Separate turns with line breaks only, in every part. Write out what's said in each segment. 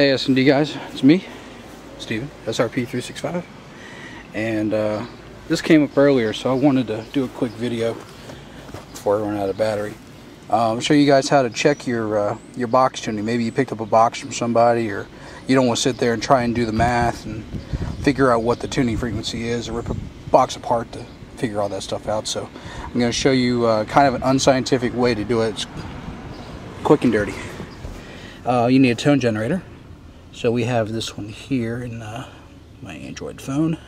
Hey SMD guys, it's me, Steven, SRP365. And uh, this came up earlier, so I wanted to do a quick video before I run out of battery. Um, show you guys how to check your uh, your box tuning. Maybe you picked up a box from somebody or you don't want to sit there and try and do the math and figure out what the tuning frequency is or rip a box apart to figure all that stuff out. So I'm going to show you uh, kind of an unscientific way to do it. It's quick and dirty. Uh, you need a tone generator. So we have this one here in uh, my Android phone.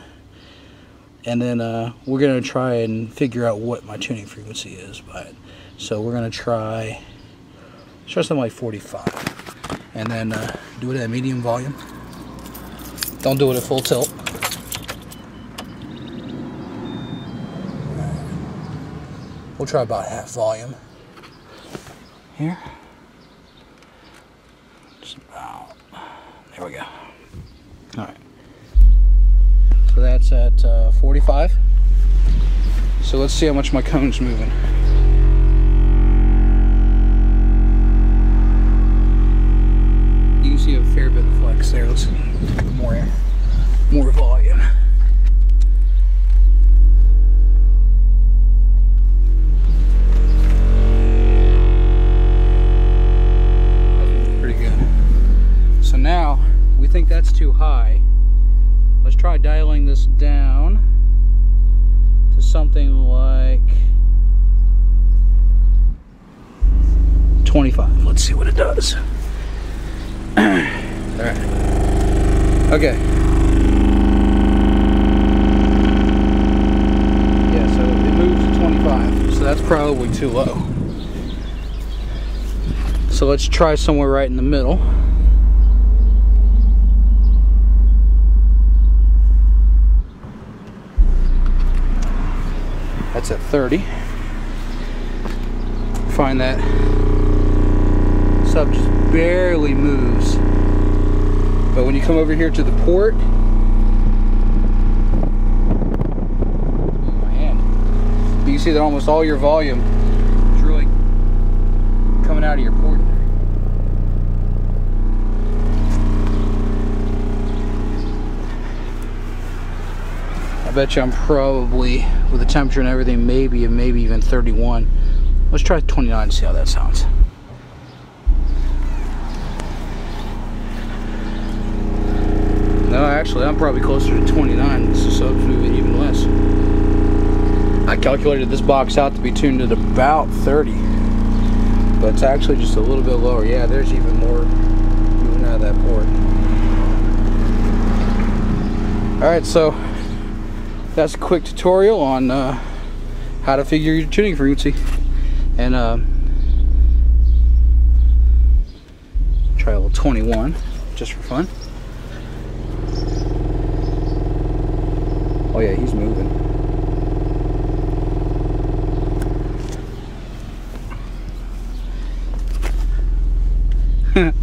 And then uh, we're going to try and figure out what my tuning frequency is But. So we're going to try, try something like 45. And then uh, do it at medium volume. Don't do it at full tilt. We'll try about half volume. Here. There we go. All right. So that's at uh, 45. So let's see how much my cone's moving. You can see a fair bit of flex there. Let's see more, more think that's too high. Let's try dialing this down to something like 25. Let's see what it does. Alright. Okay. Yeah, so it moves to 25. So that's probably too low. So let's try somewhere right in the middle. That's at 30. Find that sub just barely moves. But when you come over here to the port, oh, hand, you can see that almost all your volume is really coming out of your port. I bet you I'm probably, with the temperature and everything, maybe and maybe even 31. Let's try 29 and see how that sounds. No, actually, I'm probably closer to 29. This is sub's moving even less. I calculated this box out to be tuned at about 30. But it's actually just a little bit lower. Yeah, there's even more moving out of that port. Alright, so that's a quick tutorial on uh, how to figure your tuning frequency. And uh, try a little 21 just for fun. Oh yeah he's moving.